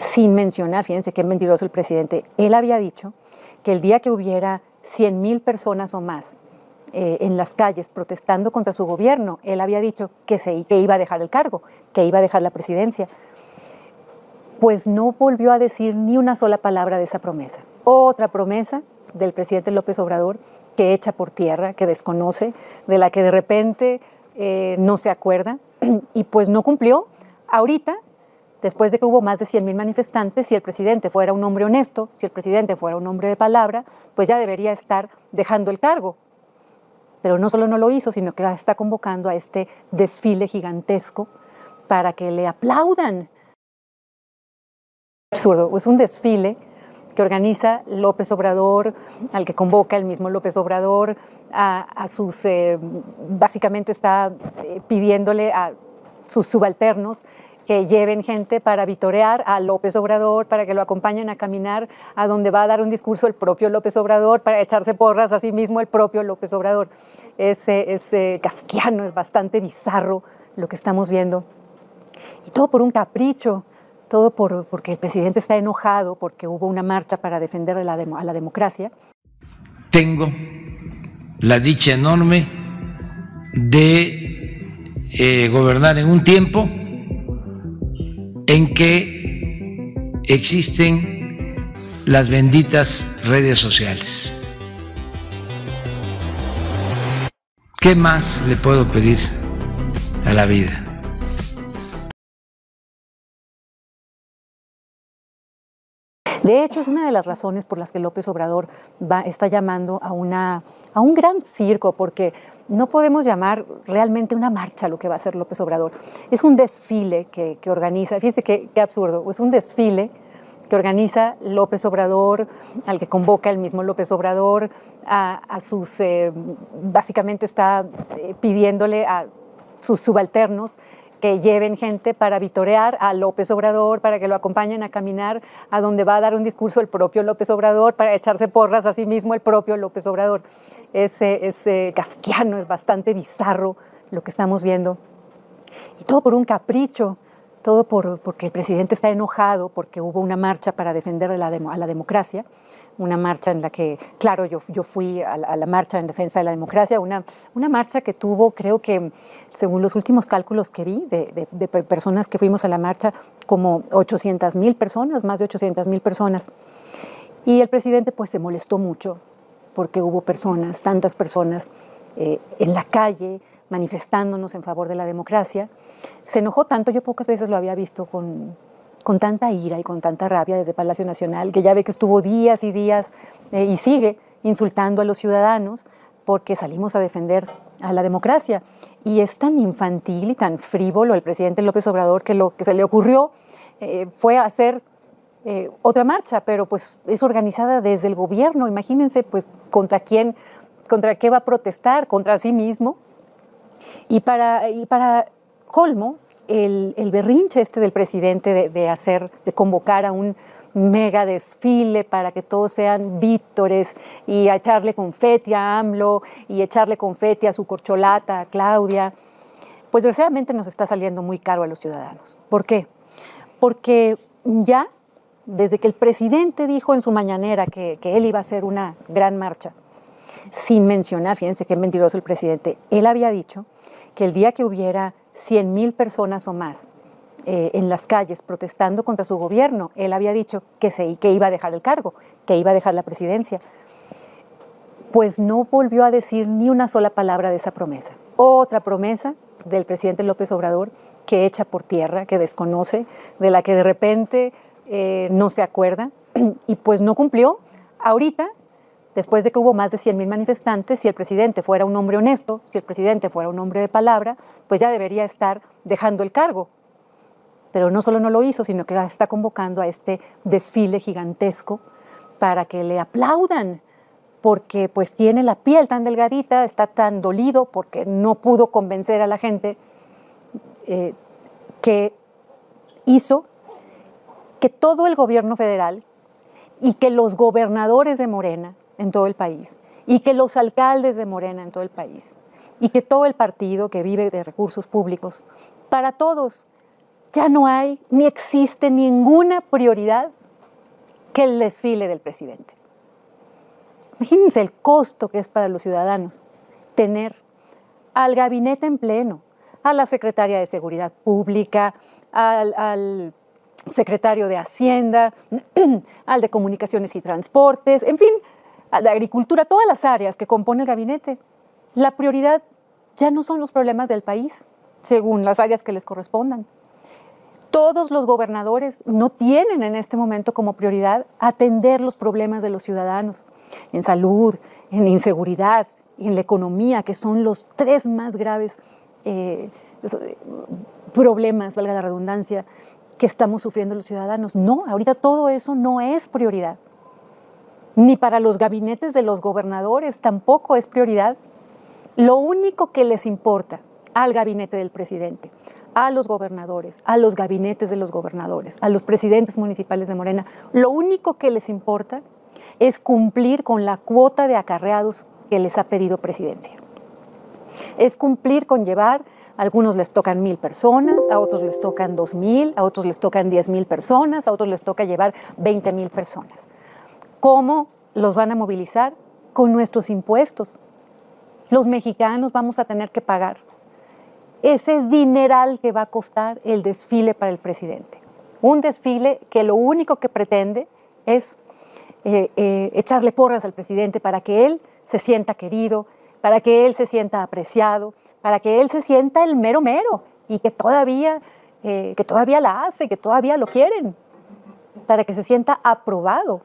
Sin mencionar, fíjense qué mentiroso el presidente, él había dicho que el día que hubiera 100 mil personas o más eh, en las calles protestando contra su gobierno, él había dicho que, se, iba a dejar el cargo, que iba a dejar la presidencia. Pues no volvió a decir ni una sola palabra de esa promesa. Otra promesa del presidente López Obrador que echa por tierra, que desconoce, de la que de repente eh, no se acuerda y pues no cumplió. Ahorita, después de que hubo más de 100 mil manifestantes, si el presidente fuera un hombre honesto, si el presidente fuera un hombre de palabra, pues ya debería estar dejando el cargo. Pero no solo no lo hizo, sino que está convocando a este desfile gigantesco para que le aplaudan. Absurdo, es un desfile que organiza López Obrador, al que convoca el mismo López Obrador, a, sus, eh, básicamente está eh, pidiéndole a sus subalternos que lleven gente para vitorear a López Obrador, para que lo acompañen a caminar a donde va a dar un discurso el propio López Obrador, para echarse porras a sí mismo el propio López Obrador. Es, es eh, es bastante bizarro lo que estamos viendo. Y todo por un capricho todo por, porque el presidente está enojado porque hubo una marcha para defender a la, a la democracia. Tengo la dicha enorme de eh, gobernar en un tiempo en que existen las benditas redes sociales. ¿Qué más le puedo pedir a la vida? De hecho, es una de las razones por las que López Obrador va, está llamando a, una, a un gran circo, porque no podemos llamar realmente una marcha lo que va a hacer López Obrador. Es un desfile que, organiza, fíjense qué, absurdo, es un desfile que organiza López Obrador, al que convoca el mismo López Obrador, a, sus, eh, básicamente está eh, pidiéndole a sus subalternos que lleven gente para vitorear a López Obrador, para que lo acompañen a caminar a donde va a dar un discurso el propio López Obrador, para echarse porras a sí mismo el propio López Obrador. Es, es kafkiano, es bastante bizarro lo que estamos viendo. Y todo por un capricho, todo por, porque el presidente está enojado, porque hubo una marcha para defender a la, a la democracia una marcha en la que, claro, yo, yo fui a la, marcha en defensa de la democracia, una, una marcha que tuvo, creo que, según los últimos cálculos que vi de, de, personas que fuimos a la marcha, como 800 mil personas, más de 800 mil personas. Y el presidente pues se molestó mucho porque hubo personas, tantas personas eh, en la calle manifestándonos en favor de la democracia. Se enojó tanto, yo pocas veces lo había visto con, con tanta ira y con tanta rabia desde Palacio Nacional, que ya ve que estuvo días y días eh, y sigue insultando a los ciudadanos porque salimos a defender a la democracia. Y es tan infantil y tan frívolo el presidente López Obrador que lo que se le ocurrió eh, fue hacer eh, otra marcha, pero pues es organizada desde el gobierno. Imagínense pues contra quién, contra qué va a protestar, contra sí mismo. Y para, y para colmo, el, berrinche este del presidente de, hacer, de convocar a un mega desfile para que todos sean vítores y echarle confeti a AMLO y echarle confeti a su corcholata, a Claudia, pues desgraciadamente nos está saliendo muy caro a los ciudadanos. ¿Por qué? Porque ya desde que el presidente dijo en su mañanera que, que él iba a hacer una gran marcha, sin mencionar, fíjense qué mentiroso el presidente, él había dicho que el día que hubiera 100 mil personas o más eh, en las calles protestando contra su gobierno, él había dicho que, se, que iba a dejar el cargo, que iba a dejar la presidencia. Pues no volvió a decir ni una sola palabra de esa promesa. Otra promesa del presidente López Obrador que echa por tierra, que desconoce, de la que de repente eh, no se acuerda y pues no cumplió. Ahorita después de que hubo más de 100.000 manifestantes, si el presidente fuera un hombre honesto, si el presidente fuera un hombre de palabra, pues ya debería estar dejando el cargo. Pero no solo no lo hizo, sino que está convocando a este desfile gigantesco para que le aplaudan, porque pues tiene la piel tan delgadita, está tan dolido porque no pudo convencer a la gente eh, que hizo que todo el gobierno federal y que los gobernadores de Morena en todo el país y que los alcaldes de Morena en todo el país y que todo el partido que vive de recursos públicos, para todos ya no hay ni existe ninguna prioridad que el desfile del presidente. Imagínense el costo que es para los ciudadanos tener al gabinete en pleno, a la secretaria de Seguridad Pública, al, secretario de Hacienda, al de Comunicaciones y Transportes, en fin, de Agricultura, todas las áreas que compone el gabinete. La prioridad ya no son los problemas del país, según las áreas que les correspondan. Todos los gobernadores no tienen en este momento como prioridad atender los problemas de los ciudadanos en salud, en inseguridad y en la economía, que son los tres más graves eh, problemas, valga la redundancia, que estamos sufriendo los ciudadanos. No, ahorita todo eso no es prioridad. Ni para los gabinetes de los gobernadores tampoco es prioridad. Lo único que les importa al gabinete del presidente, a los gobernadores, a los gabinetes de los gobernadores, a los presidentes municipales de Morena, lo único que les importa es cumplir con la cuota de acarreados que les ha pedido presidencia. Es cumplir con llevar, a algunos les tocan mil personas, a otros les tocan dos mil, a otros les tocan diez mil personas, a otros les toca llevar veinte mil personas. ¿Cómo los van a movilizar? Con nuestros impuestos. Los mexicanos vamos a tener que pagar ese dineral que va a costar el desfile para el presidente. Un desfile que lo único que pretende es eh, eh, echarle porras al presidente para que él se sienta querido, para que él se sienta apreciado, para que él se sienta el mero mero y que todavía, eh, que todavía la hace, que todavía lo quieren, para que se sienta aprobado.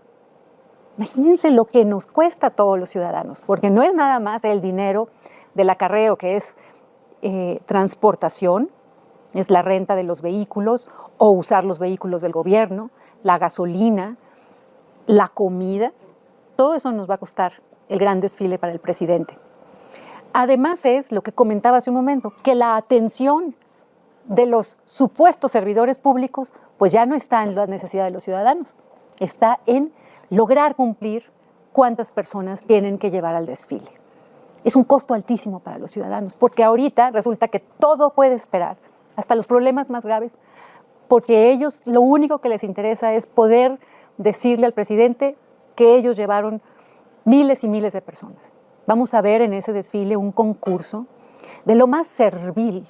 Imagínense lo que nos cuesta a todos los ciudadanos, porque no es nada más el dinero del acarreo, que es transportación, es la renta de los vehículos o usar los vehículos del gobierno, la gasolina, la comida, todo eso nos va a costar el gran desfile para el presidente. Además es lo que comentaba hace un momento, que la atención de los supuestos servidores públicos pues ya no está en la necesidad de los ciudadanos, está en lograr cumplir cuántas personas tienen que llevar al desfile. Es un costo altísimo para los ciudadanos, porque ahorita resulta que todo puede esperar, hasta los problemas más graves, porque ellos lo único que les interesa es poder decirle al presidente que ellos llevaron miles y miles de personas. Vamos a ver en ese desfile un concurso de lo más servil,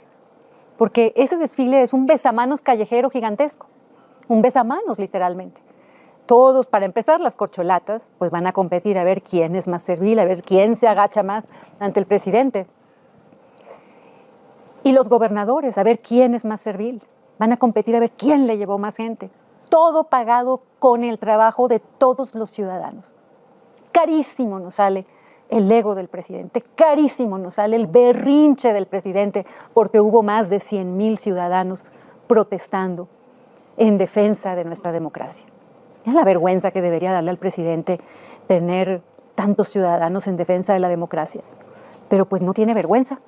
porque ese desfile es un besamanos callejero gigantesco, un besamanos literalmente. Todos, para empezar, las corcholatas, pues van a competir a ver quién es más servil, a ver quién se agacha más ante el presidente. Y los gobernadores, a ver quién es más servil. Van a competir a ver quién le llevó más gente todo pagado con el trabajo de todos los ciudadanos. Carísimo nos sale el ego del presidente, carísimo nos sale el berrinche del presidente, porque hubo más de 100 mil ciudadanos protestando en defensa de nuestra democracia. Es la vergüenza que debería darle al presidente tener tantos ciudadanos en defensa de la democracia. Pero pues no tiene vergüenza.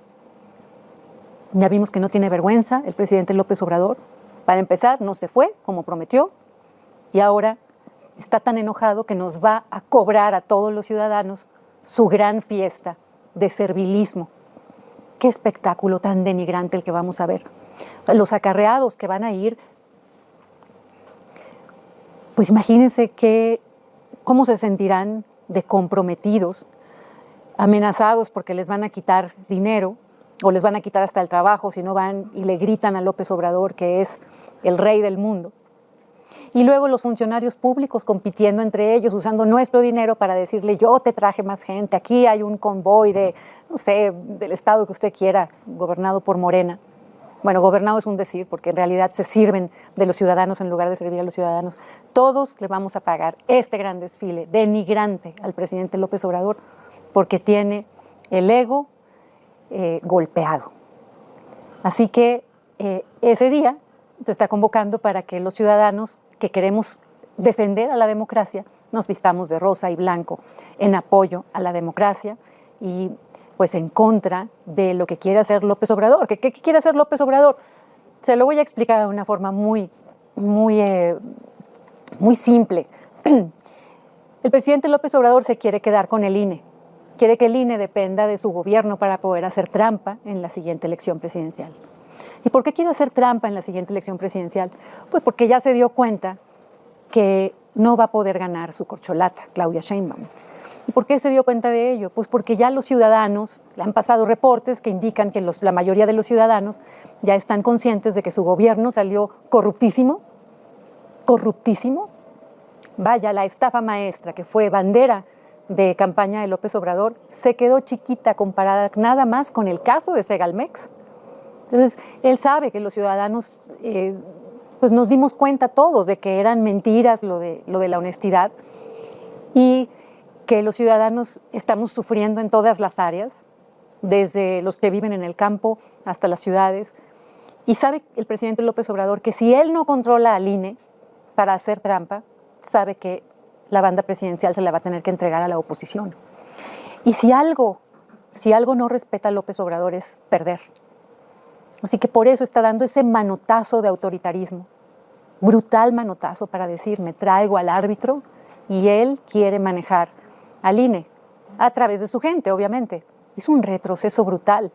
Ya vimos que no tiene vergüenza el presidente López Obrador. Para empezar, no se fue como prometió y ahora está tan enojado que nos va a cobrar a todos los ciudadanos su gran fiesta de servilismo. Qué espectáculo tan denigrante el que vamos a ver. Los acarreados que van a ir, pues imagínense que, cómo se sentirán de comprometidos, amenazados porque les van a quitar dinero o les van a quitar hasta el trabajo si no van y le gritan a López Obrador que es el rey del mundo. Y luego los funcionarios públicos compitiendo entre ellos, usando nuestro dinero para decirle, yo te traje más gente, aquí hay un convoy de, no sé, del estado que usted quiera, gobernado por Morena. Bueno, gobernado es un decir, porque en realidad se sirven de los ciudadanos en lugar de servir a los ciudadanos. Todos le vamos a pagar este gran desfile denigrante al presidente López Obrador, porque tiene el ego eh, golpeado. Así que eh, ese día se está convocando para que los ciudadanos que queremos defender a la democracia nos vistamos de rosa y blanco en apoyo a la democracia y pues en contra de lo que quiere hacer López Obrador. ¿Qué, quiere hacer López Obrador? Se lo voy a explicar de una forma muy, muy, eh, muy simple. El presidente López Obrador se quiere quedar con el INE. Quiere que el INE dependa de su gobierno para poder hacer trampa en la siguiente elección presidencial. ¿Y por qué quiere hacer trampa en la siguiente elección presidencial? Pues porque ya se dio cuenta que no va a poder ganar su corcholata, Claudia Sheinbaum. ¿Y por qué se dio cuenta de ello? Pues porque ya los ciudadanos, le han pasado reportes que indican que la mayoría de los ciudadanos ya están conscientes de que su gobierno salió corruptísimo, corruptísimo. Vaya, la estafa maestra que fue bandera de campaña de López Obrador se quedó chiquita comparada nada más con el caso de Segalmex. Entonces, él sabe que los ciudadanos, eh, pues nos dimos cuenta todos de que eran mentiras lo de, lo de la honestidad y que los ciudadanos estamos sufriendo en todas las áreas, desde los que viven en el campo hasta las ciudades. Y sabe el presidente López Obrador que si él no controla al INE para hacer trampa, sabe que la banda presidencial se la va a tener que entregar a la oposición. Y si algo, si algo no respeta a López Obrador es perder. Así que por eso está dando ese manotazo de autoritarismo, brutal manotazo para decir, me traigo al árbitro y él quiere manejar al INE a través de su gente, obviamente. Es un retroceso brutal.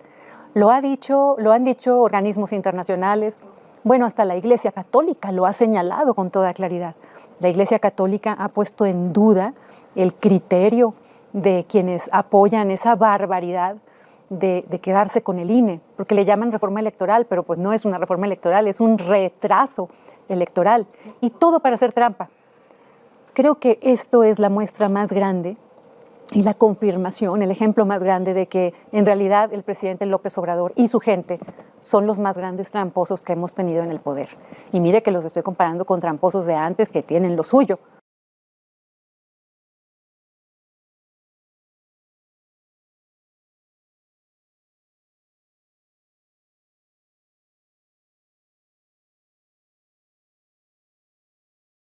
Lo, ha dicho, lo han dicho organismos internacionales, bueno, hasta la Iglesia Católica lo ha señalado con toda claridad. La Iglesia Católica ha puesto en duda el criterio de quienes apoyan esa barbaridad de, quedarse con el INE, porque le llaman reforma electoral, pero pues no es una reforma electoral, es un retraso electoral. Y todo para hacer trampa. Creo que esto es la muestra más grande y la confirmación, el ejemplo más grande de que en realidad el presidente López Obrador y su gente son los más grandes tramposos que hemos tenido en el poder. Y mire que los estoy comparando con tramposos de antes que tienen lo suyo,